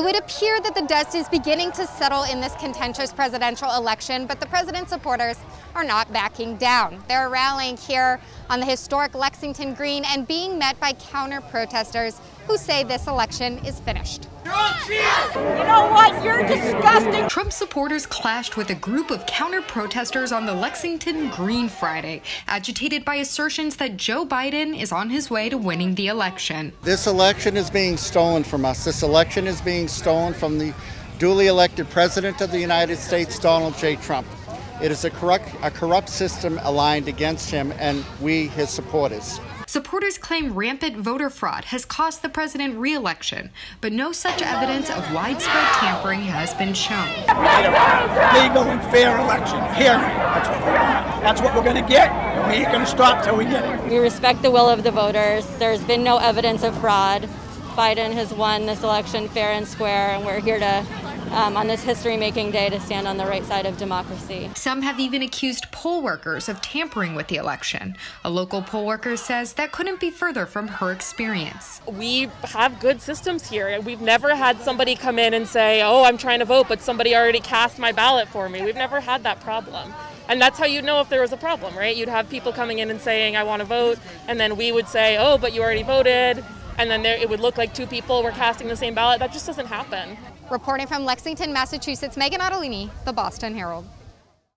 It would appear that the dust is beginning to settle in this contentious presidential election, but the president's supporters are not backing down. They're rallying here on the historic Lexington Green and being met by counter protesters who say this election is finished. You know what? You're disgusting. Trump supporters clashed with a group of counter protesters on the Lexington Green Friday, agitated by assertions that Joe Biden is on his way to winning the election. This election is being stolen from us. This election is being stolen from the duly elected President of the United States, Donald J. Trump. It is a corrupt, a corrupt system aligned against him and we, his supporters. Supporters claim rampant voter fraud has cost the president re-election, but no such evidence of widespread tampering has been shown. Legal and fair election, period. That's what we want. That's what we're going to get, we ain't going to stop till we get it. We respect the will of the voters. There's been no evidence of fraud. Biden has won this election fair and square, and we're here to um, on this history making day to stand on the right side of democracy. Some have even accused poll workers of tampering with the election. A local poll worker says that couldn't be further from her experience. We have good systems here. We've never had somebody come in and say, Oh, I'm trying to vote, but somebody already cast my ballot for me. We've never had that problem. And that's how you'd know if there was a problem, right? You'd have people coming in and saying, I want to vote, and then we would say, Oh, but you already voted and then there, it would look like two people were casting the same ballot. That just doesn't happen. Reporting from Lexington, Massachusetts, Meghan Ottolini, The Boston Herald.